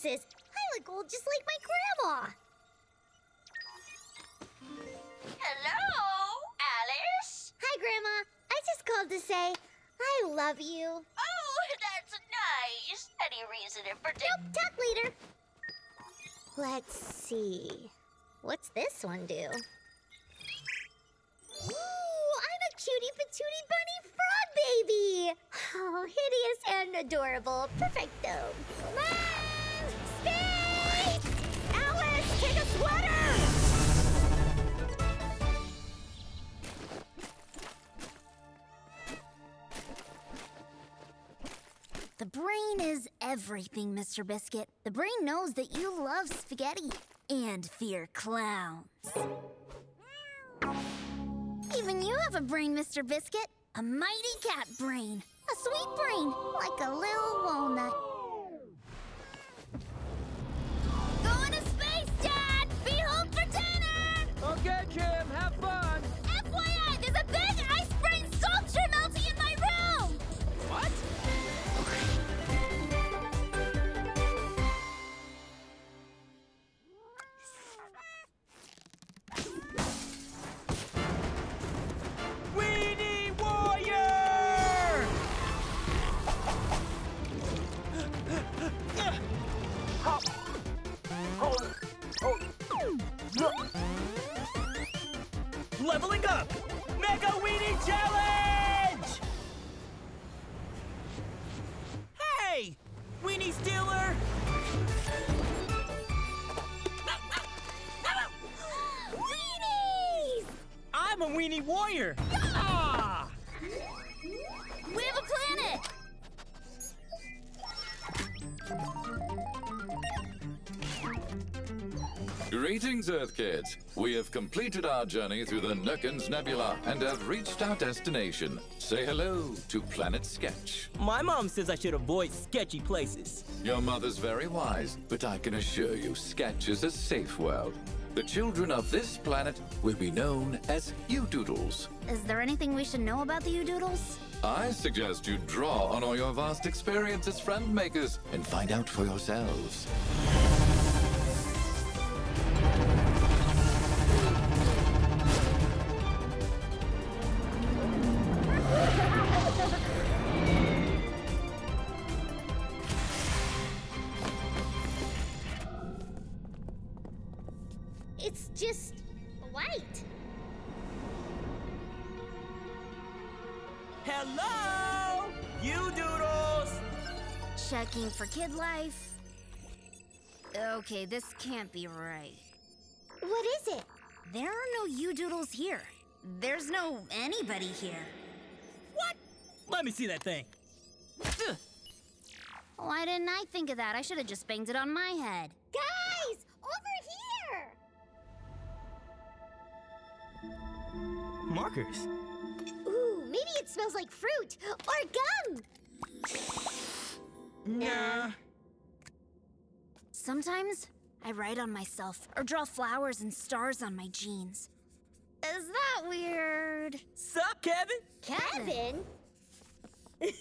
kisses. I look old just like my grandma. Hello, Alice? Hi, Grandma. I just called to say I love you. Oh, that's nice. Any reason in particular? Nope, talk later. Let's see. What's this one do? Ooh, I'm a cutie patootie bunny frog baby. Oh, hideous and adorable. Perfecto. Mom! Everything, Mr. Biscuit. The brain knows that you love spaghetti and fear clowns. Even you have a brain, Mr. Biscuit. A mighty cat brain. A sweet brain, like a little walnut. Going to space, Dad! Be home for dinner! Okay, Kim, have Leveling up! Mega Weenie Challenge! Hey! Weenie Stealer! Weenies! I'm a Weenie Warrior! Greetings, Earth kids. We have completed our journey through the Nurkins Nebula and have reached our destination. Say hello to Planet Sketch. My mom says I should avoid sketchy places. Your mother's very wise, but I can assure you Sketch is a safe world. The children of this planet will be known as U-Doodles. Is there anything we should know about the U-Doodles? I suggest you draw on all your vast experience as friend makers and find out for yourselves. Checking for kid life. Okay, this can't be right. What is it? There are no U-Doodles here. There's no anybody here. What? Let me see that thing. Ugh. Why didn't I think of that? I should have just banged it on my head. Guys, over here! Markers. Ooh, maybe it smells like fruit or gum. Nah. Sometimes I write on myself or draw flowers and stars on my jeans. Is that weird? Sup, Kevin? Kevin? what is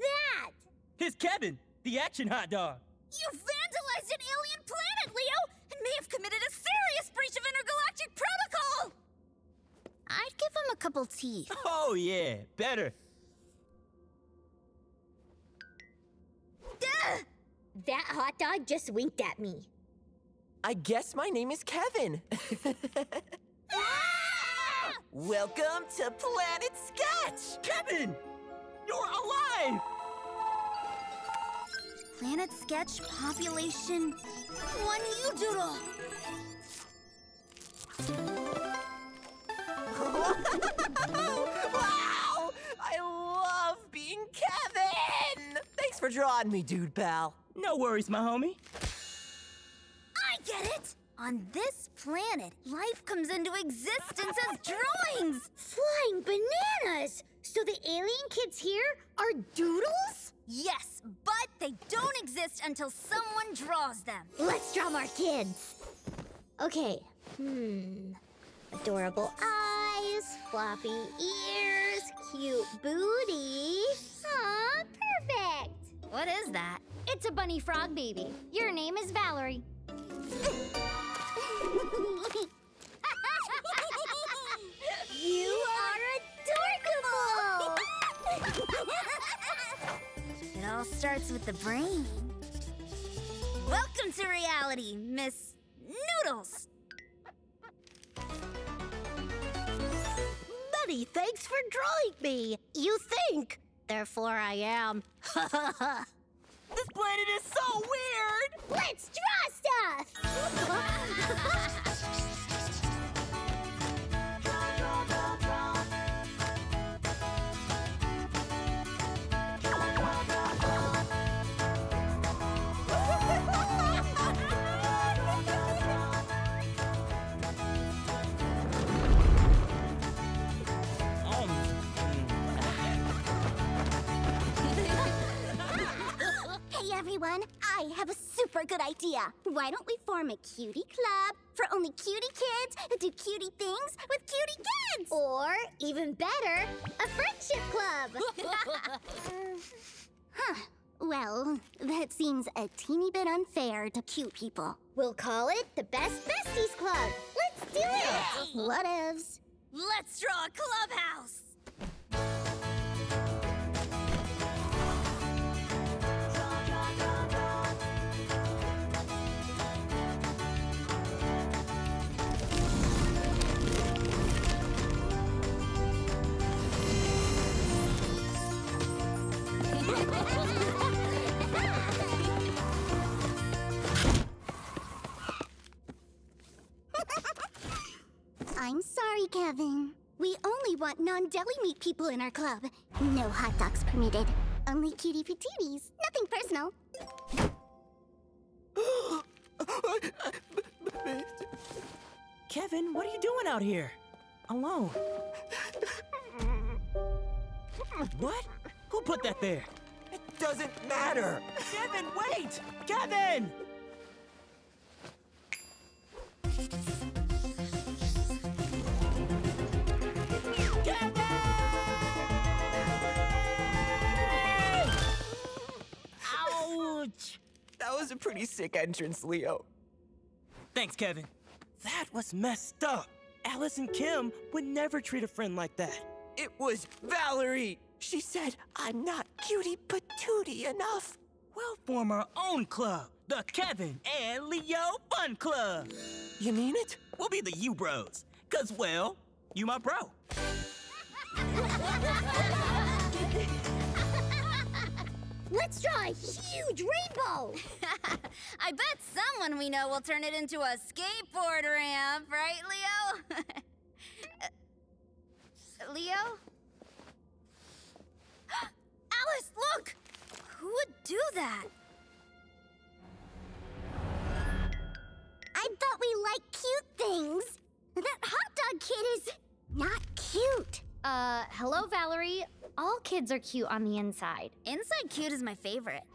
that? Here's Kevin, the action hot dog. You vandalized an alien planet, Leo, and may have committed a serious breach of intergalactic protocol! I'd give him a couple teeth. Oh, yeah, better. Duh! That hot dog just winked at me. I guess my name is Kevin. Ah! Welcome to Planet Sketch! Kevin! You're alive! Planet Sketch population one U-Doodle. wow! Thanks for drawing me, dude pal. No worries, my homie. I get it! On this planet, life comes into existence as drawings! Flying bananas! So the alien kids here are doodles? Yes, but they don't exist until someone draws them. Let's draw more kids. Okay. Hmm. Adorable eyes, floppy ears, cute booty. Aw, perfect. What is that? It's a bunny frog baby. Your name is Valerie. you are adorable! it all starts with the brain. Welcome to reality, Miss Noodles. Buddy, thanks for drawing me. You think, therefore I am. This planet is so weird! Let's draw stuff! everyone, I have a super good idea. Why don't we form a cutie club for only cutie kids who do cutie things with cutie kids? or, even better, a friendship club. Huh. Well, that seems a teeny bit unfair to cute people. we'll call it the Best Besties Club. Let's do it. Whatevs. Let's draw a clubhouse! I'm sorry, Kevin. We only want non-deli meat people in our club. No hot dogs permitted. Only cutie patooties. Nothing personal. Kevin, what are you doing out here? Alone? what? Who put that there? It doesn't matter! Kevin, wait! Kevin! Was a pretty sick entrance, Leo. Thanks, Kevin. That was messed up. Alice and Kim would never treat a friend like that. It was Valerie! She said, I'm not cutie patootie enough. We'll form our own club, the Kevin and Leo Fun Club. You mean it? We'll be the You Bros. cause well, you my bro. Let's draw a huge rainbow. I bet someone we know will turn it into a skateboard ramp, right, Leo? Uh, Leo? Alice, look! Who would do that? I thought we liked cute things. That hot dog kid is not cute. Uh, hello, Valerie. All kids are cute on the inside. Inside cute is my favorite.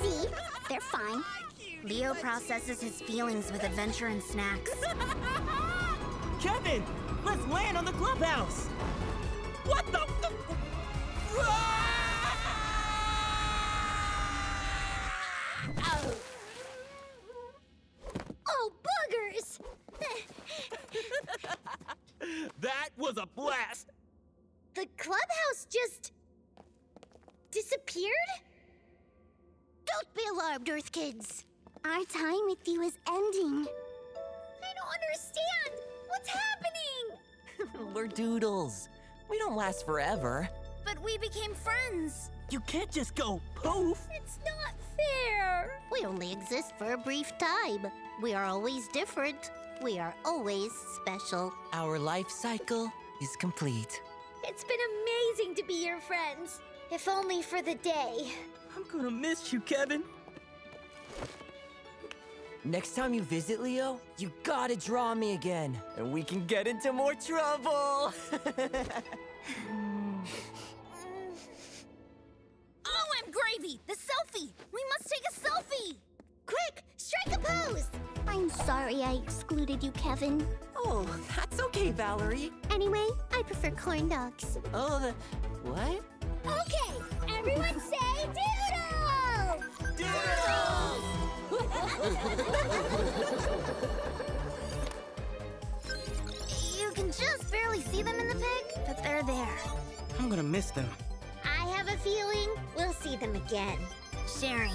See? They're fine. Leo processes his feelings with adventure and snacks. Kevin, let's land on the clubhouse. What the? Oh, That was a blast. The clubhouse just disappeared? Don't be alarmed, Earth Kids. Our time with you is ending. I don't understand. What's happening? We're doodles. We don't last forever. But we became friends. You can't just go poof. It's not fair. We only exist for a brief time. We are always different. We are always special. Our life cycle is complete. It's been amazing to be your friends, if only for the day. I'm gonna miss you, Kevin. Next time you visit Leo, you gotta draw me again, and we can get into more trouble. Oh, OM Gravy! The selfie! We must take a selfie! Quick, strike a pose! I'm sorry I excluded you, Kevin. oh, that's okay, Valerie. Anyway, I prefer corn dogs. Oh, the what? Okay, Everyone say doodle! You can just barely see them in the pic, but they're there. I'm gonna miss them. I have a feeling we'll see them again. Sharing.